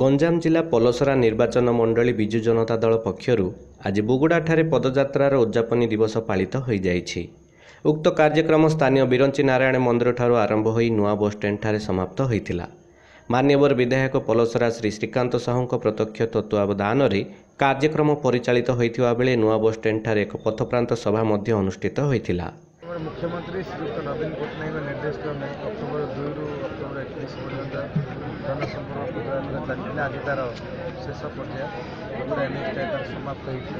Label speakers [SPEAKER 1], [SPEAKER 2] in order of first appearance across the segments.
[SPEAKER 1] ଗଞ୍ଜାମ ଜିଲ୍ଲା ପଲସରା ନିର୍ବାଚନ ମଣ୍ଡଳୀ ବିଜୁ ଜନତା ଦଳ ପକ୍ଷରୁ ଆଜି ବୁଗୁଡ଼ାଠାରେ ପଦଯାତ୍ରାର ଉଦ୍ଯାପନୀ ଦିବସ ପାଳିତ ହୋଇଯାଇଛି। ଉକ୍ତ କାର୍ଯ୍ୟକ୍ରମ ସ୍ଥାନୀୟ ବିରଞ୍ଚି ନାରାୟଣ ମନ୍ଦିରଠାରୁ ଆରମ୍ଭ ହୋଇ ନୂଆ ବସ୍ଷ୍ଟାଣ୍ଡଠାରେ ସମାପ୍ତ ହୋଇଥିଲା। ମାନ୍ୟବର ବିଧାୟକ ପଲସରା ଶ୍ରୀ ଶ୍ରୀକାନ୍ତ ସାହୁଙ୍କ ପ୍ରତ୍ୟକ୍ଷ ତତ୍ତ୍ୱାବଧାନରେ କାର୍ଯ୍ୟକ୍ରମ ପରିଚାଳିତ ହୋଇଥିବା ବେଳେ ନୂଆ ବସ୍ଷ୍ଟାଣ୍ଡଠାରେ ଏକ ପଥପ୍ରାନ୍ତ ସଭା ମଧ୍ୟ ଅନୁଷ୍ଠିତ ହୋଇଥିଲା।
[SPEAKER 2] ମୁଖ୍ୟମନ୍ତ୍ରୀ ଶ୍ରୀଯୁକ୍ତ ନବୀନ ପଟ୍ଟନାୟକଙ୍କ ନିର୍ଦ୍ଦେଶ କ୍ରମେ ଅକ୍ଟୋବର ଦୁଇରୁ ଅକ୍ଟୋବର ଜନସମ୍ପର୍କ ପଦଯାତ୍ରା ଚାଲିଥିଲା ଆଜି ତା'ର ଶେଷ ପର୍ଯ୍ୟାୟ ପୁରା ଏନ୍ଏଚ୍ଟା ତା'ର ସମାପ୍ତ ହୋଇଛି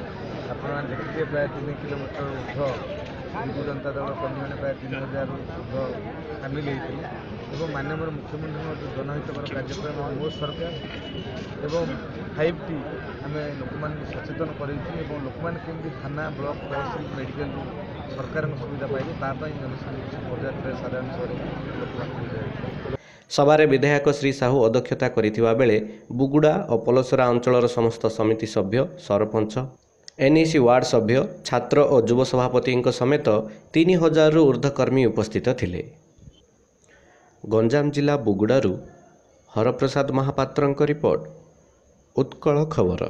[SPEAKER 2] ଆପଣମାନେ ଦେଖିଥିବେ ପ୍ରାୟ ତିନି କିଲୋମିଟର ଉର୍ଦ୍ଧ୍ୱ ବିଜୁ ଜନତା ଦଳ କର୍ମୀମାନେ ପ୍ରାୟ ତିନି ହଜାରରୁ ଉର୍ଦ୍ଧ୍ୱ ସାମିଲ ହୋଇଥିଲେ ଏବଂ ମାନ୍ୟବର ମୁଖ୍ୟମନ୍ତ୍ରୀଙ୍କ ଯେଉଁ ଜନହିତକର କାର୍ଯ୍ୟକ୍ରମ ମୋ ସରକାର ଏବଂ ଫାଇଭ୍ ଟି ଆମେ ଲୋକମାନଙ୍କୁ ସଚେତନ କରାଇଛୁ ଏବଂ ଲୋକମାନେ କେମିତି ଥାନା ବ୍ଲକ ତହସିଲ ମେଡ଼ିକାଲରୁ ସରକାରଙ୍କ ସୁବିଧା ପାଇବେ ତା ପାଇଁ ଜନସଂଯୋଗ ପଦଯାତ୍ରାରେ ସାଧାରଣ ସଭାରେ ଲୋକମାନଙ୍କୁ ବୁଝାଇଛୁ
[SPEAKER 1] ସଭାରେ ବିଧାୟକ ଶ୍ରୀ ସାହୁ ଅଧ୍ୟକ୍ଷତା କରିଥିବା ବେଳେ ବୁଗୁଡ଼ା ଓ ପଲସରା ଅଞ୍ଚଳର ସମସ୍ତ ସମିତି ସଭ୍ୟ ସରପଞ୍ଚ ଏନ୍ଇସି ୱାର୍ଡ ସଭ୍ୟ ଛାତ୍ର ଓ ଯୁବ ସଭାପତିଙ୍କ ସମେତ ତିନି ହଜାରରୁ ଉର୍ଦ୍ଧ୍ୱ କର୍ମୀ ଉପସ୍ଥିତ ଥିଲେ। ଗଞ୍ଜାମ ଜିଲ୍ଲା ବୁଗୁଡ଼ାରୁ ହରପ୍ରସାଦ ମହାପାତ୍ରଙ୍କ ରିପୋର୍ଟ ଉତ୍କଳ ଖବର।